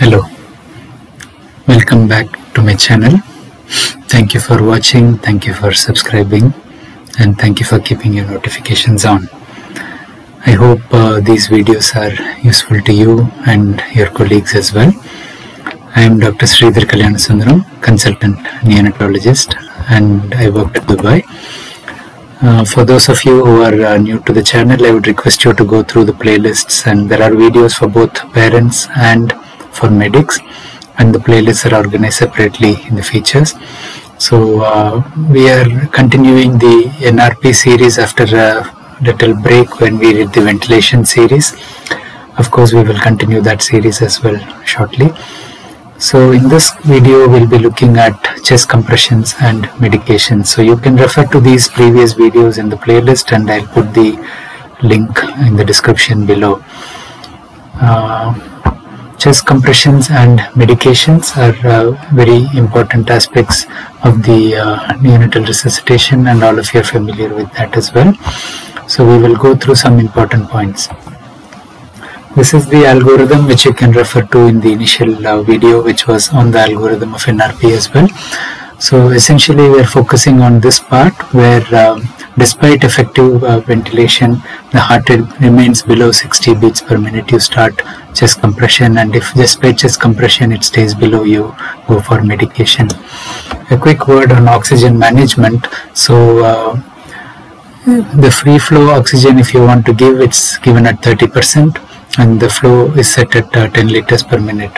Hello, welcome back to my channel. Thank you for watching, thank you for subscribing, and thank you for keeping your notifications on. I hope uh, these videos are useful to you and your colleagues as well. I am Dr. Sridhar Kalyanasundaram, consultant neonatologist, and I work at Dubai. Uh, for those of you who are uh, new to the channel, I would request you to go through the playlists and there are videos for both parents and for medics and the playlists are organized separately in the features. So uh, we are continuing the NRP series after a little break when we did the ventilation series. Of course, we will continue that series as well shortly. So in this video, we'll be looking at chest compressions and medications. So you can refer to these previous videos in the playlist and I'll put the link in the description below. Uh, chest compressions and medications are uh, very important aspects of the uh, neonatal resuscitation and all of you are familiar with that as well. So we will go through some important points. This is the algorithm which you can refer to in the initial uh, video which was on the algorithm of NRP as well. So essentially we are focusing on this part where um, despite effective uh, ventilation the heart rate remains below 60 beats per minute you start chest compression and if despite chest compression it stays below you go for medication. A quick word on oxygen management. So uh, the free flow oxygen if you want to give it's given at 30 percent and the flow is set at uh, 10 liters per minute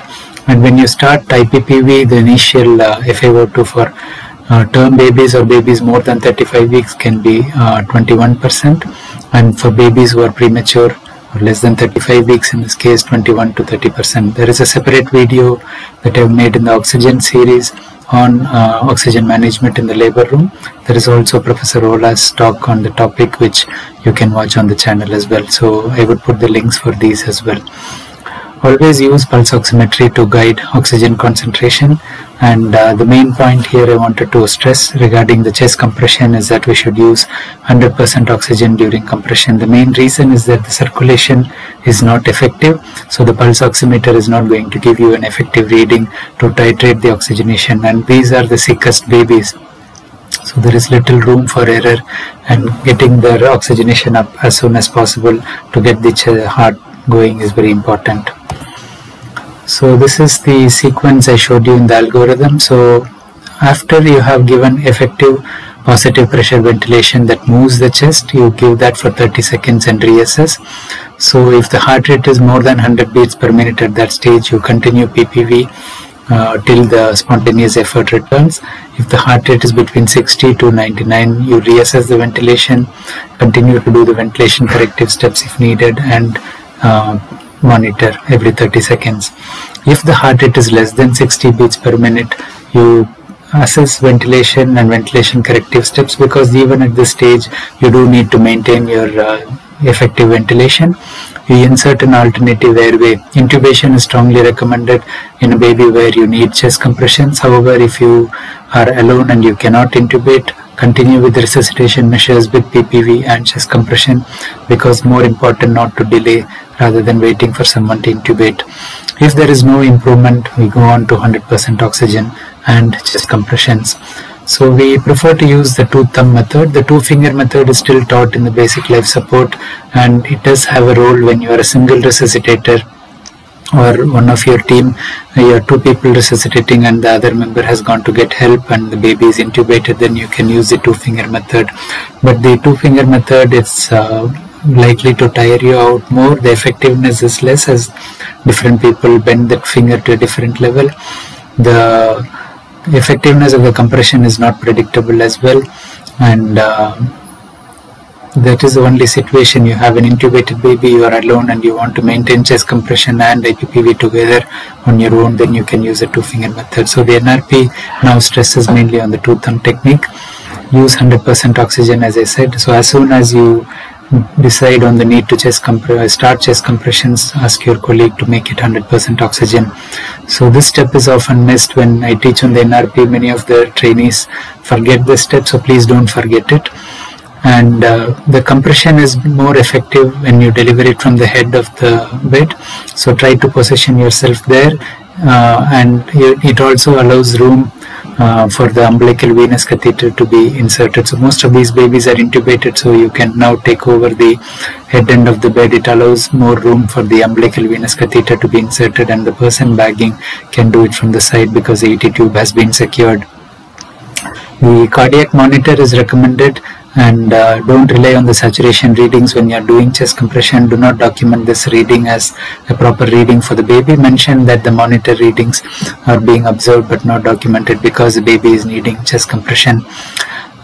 and when you start IPPV the initial uh, FiO2 for uh, term babies or babies more than 35 weeks can be 21% uh, and for babies who are premature or less than 35 weeks in this case 21 to 30% there is a separate video that I've made in the oxygen series on uh, oxygen management in the labor room. There is also Professor Ola's talk on the topic which you can watch on the channel as well. So I would put the links for these as well. Always use pulse oximetry to guide oxygen concentration. And uh, the main point here I wanted to stress regarding the chest compression is that we should use 100% oxygen during compression. The main reason is that the circulation is not effective. So the pulse oximeter is not going to give you an effective reading to titrate the oxygenation. And these are the sickest babies. So there is little room for error and getting their oxygenation up as soon as possible to get the heart going is very important so this is the sequence I showed you in the algorithm. So after you have given effective positive pressure ventilation that moves the chest you give that for 30 seconds and reassess. So if the heart rate is more than 100 beats per minute at that stage you continue PPV uh, till the spontaneous effort returns. If the heart rate is between 60 to 99 you reassess the ventilation continue to do the ventilation corrective steps if needed and uh, monitor every 30 seconds. If the heart rate is less than 60 beats per minute, you assess ventilation and ventilation corrective steps because even at this stage you do need to maintain your uh, effective ventilation. You insert an alternative airway. Intubation is strongly recommended in a baby where you need chest compressions. However, if you are alone and you cannot intubate, continue with resuscitation measures with PPV and chest compression because more important not to delay rather than waiting for someone to intubate. If there is no improvement, we go on to 100% oxygen and chest compressions. So we prefer to use the two thumb method. The two finger method is still taught in the basic life support and it does have a role when you are a single resuscitator or one of your team you are two people resuscitating and the other member has gone to get help and the baby is intubated then you can use the two finger method but the two finger method is uh, likely to tire you out more. The effectiveness is less as different people bend that finger to a different level. The effectiveness of the compression is not predictable as well. And uh, that is the only situation. You have an intubated baby you are alone and you want to maintain chest compression and IPPV together on your own then you can use a two finger method. So the NRP now stresses mainly on the two thumb technique. Use 100% oxygen as I said. So as soon as you decide on the need to chest compress, start chest compressions, ask your colleague to make it 100% oxygen. So this step is often missed when I teach on the NRP. Many of the trainees forget this step, so please don't forget it. and uh, the compression is more effective when you deliver it from the head of the bed so try to position yourself there uh, and it also allows room uh, for the umbilical venous catheter to be inserted. So most of these babies are intubated so you can now take over the head end of the bed. It allows more room for the umbilical venous catheter to be inserted and the person bagging can do it from the side because the ET tube has been secured. The cardiac monitor is recommended and uh, don't rely on the saturation readings when you're doing chest compression. Do not document this reading as a proper reading for the baby. Mention that the monitor readings are being observed but not documented because the baby is needing chest compression.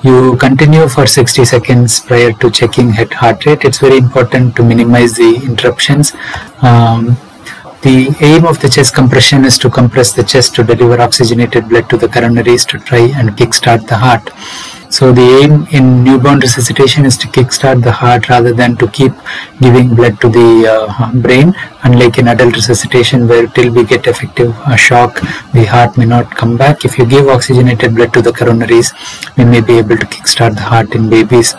You continue for 60 seconds prior to checking heart rate. It's very important to minimize the interruptions. Um, the aim of the chest compression is to compress the chest to deliver oxygenated blood to the coronaries to try and kickstart the heart. So the aim in newborn resuscitation is to kickstart the heart rather than to keep giving blood to the uh, brain. Unlike in adult resuscitation where till we get effective uh, shock, the heart may not come back. If you give oxygenated blood to the coronaries, we may be able to kickstart the heart in babies.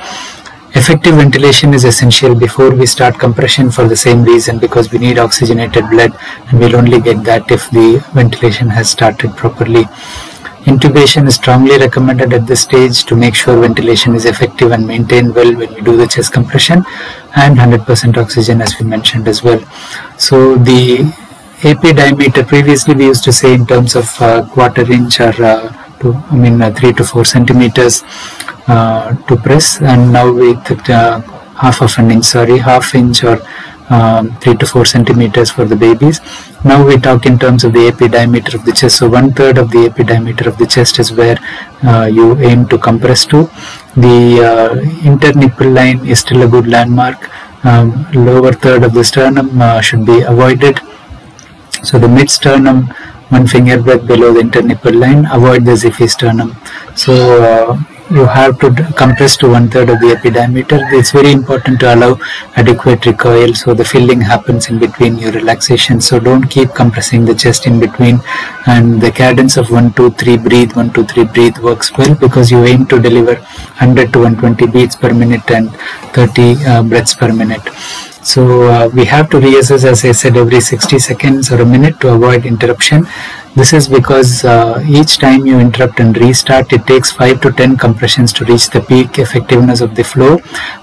Effective ventilation is essential before we start compression for the same reason because we need oxygenated blood and we'll only get that if the ventilation has started properly. Intubation is strongly recommended at this stage to make sure ventilation is effective and maintained well when we do the chest compression and 100% oxygen as we mentioned as well. So the AP diameter previously we used to say in terms of uh, quarter inch or uh, to, I mean uh, 3 to 4 centimeters uh, to press and now with uh, half of an inch sorry half inch or um, 3 to 4 centimeters for the babies now we talk in terms of the AP diameter of the chest. So one third of the AP diameter of the chest is where uh, you aim to compress to. The uh, internipple line is still a good landmark. Um, lower third of the sternum uh, should be avoided. So the mid sternum one finger breadth below the internipple line avoid the xiphisternum. So uh, you have to compress to one third of the AP diameter. It's very important to allow adequate recoil so the filling happens in between your relaxation. So don't keep compressing the chest in between and the cadence of 1, 2, 3 breathe, 1, 2, 3 breathe works well because you aim to deliver 100 to 120 beats per minute and 30 uh, breaths per minute. So uh, we have to reassess as I said every 60 seconds or a minute to avoid interruption this is because uh, each time you interrupt and restart, it takes 5 to 10 compressions to reach the peak effectiveness of the flow.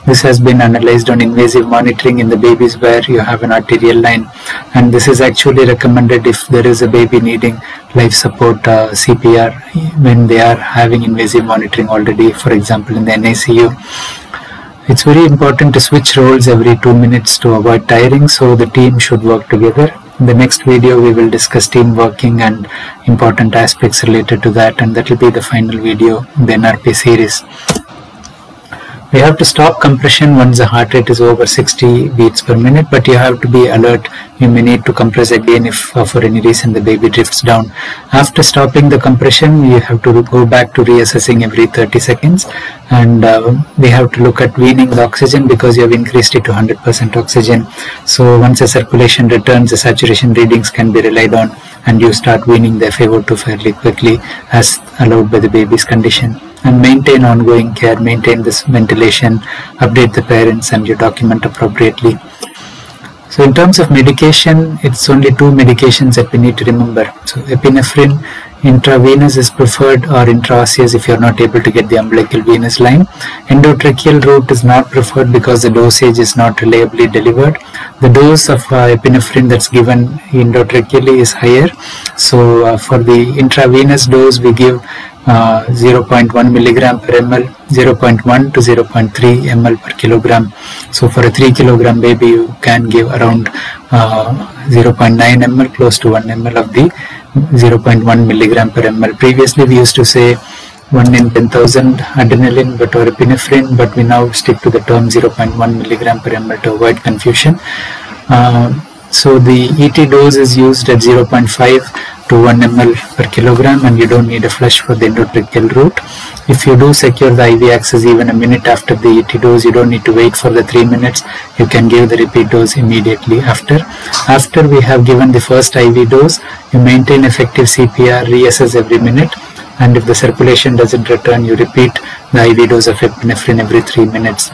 This has been analyzed on invasive monitoring in the babies where you have an arterial line. And this is actually recommended if there is a baby needing life support uh, CPR when they are having invasive monitoring already, for example, in the NICU. It's very important to switch roles every two minutes to avoid tiring, so the team should work together in the next video we will discuss team working and important aspects related to that and that will be the final video in the NRP series. We have to stop compression once the heart rate is over 60 beats per minute, but you have to be alert. You may need to compress again if uh, for any reason the baby drifts down. After stopping the compression, you have to go back to reassessing every 30 seconds and uh, we have to look at weaning the oxygen because you have increased it to 100% oxygen. So once the circulation returns, the saturation readings can be relied on and you start weaning the FiO2 fairly quickly as allowed by the baby's condition and maintain ongoing care, maintain this ventilation, update the parents and your document appropriately. So in terms of medication, it's only two medications that we need to remember. So epinephrine intravenous is preferred or intraosseous if you're not able to get the umbilical venous line. Endotracheal route is not preferred because the dosage is not reliably delivered. The dose of uh, epinephrine that's given endotracheally is higher. So uh, for the intravenous dose, we give uh, 0.1 milligram per ml 0.1 to 0.3 ml per kilogram. So for a 3 kilogram baby you can give around uh, 0.9 ml close to 1 ml of the 0.1 milligram per ml. Previously we used to say 1 in 10,000 adrenaline but or epinephrine but we now stick to the term 0.1 milligram per ml to avoid confusion. Uh, so the ET dose is used at 0.5 to 1 ml per kilogram and you don't need a flush for the endotracheal route. If you do secure the IV access even a minute after the ET dose, you don't need to wait for the 3 minutes. You can give the repeat dose immediately after. After we have given the first IV dose, you maintain effective CPR, reassess every minute and if the circulation doesn't return you repeat the IV dose of epinephrine every 3 minutes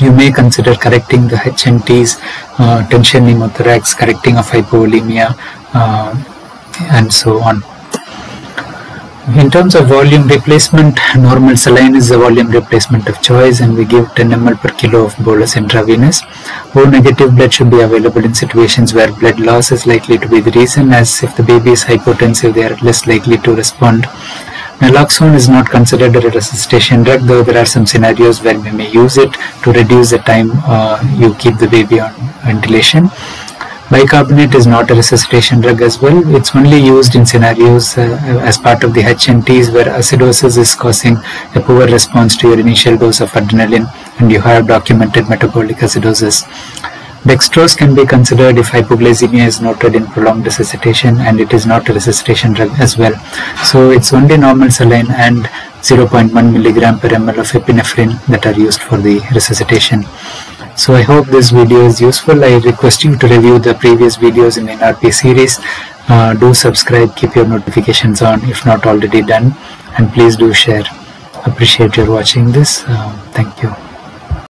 you may consider correcting the HNTs, uh, tension pneumothorax, correcting of hypovolemia, uh, and so on. In terms of volume replacement, normal saline is the volume replacement of choice and we give 10 ml per kilo of bolus intravenous. O negative blood should be available in situations where blood loss is likely to be the reason as if the baby is hypotensive they are less likely to respond. Naloxone is not considered a resuscitation drug though there are some scenarios where we may use it to reduce the time uh, you keep the baby on ventilation. Bicarbonate is not a resuscitation drug as well. It's only used in scenarios uh, as part of the HNTs where acidosis is causing a poor response to your initial dose of adrenaline and you have documented metabolic acidosis. Dextrose can be considered if hypoglycemia is noted in prolonged resuscitation and it is not a resuscitation drug as well. So it's only normal saline and 0.1 milligram per ml of epinephrine that are used for the resuscitation. So I hope this video is useful. I request you to review the previous videos in NRP series. Uh, do subscribe, keep your notifications on if not already done and please do share. Appreciate your watching this. Uh, thank you.